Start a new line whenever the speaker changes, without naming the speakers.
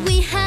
we have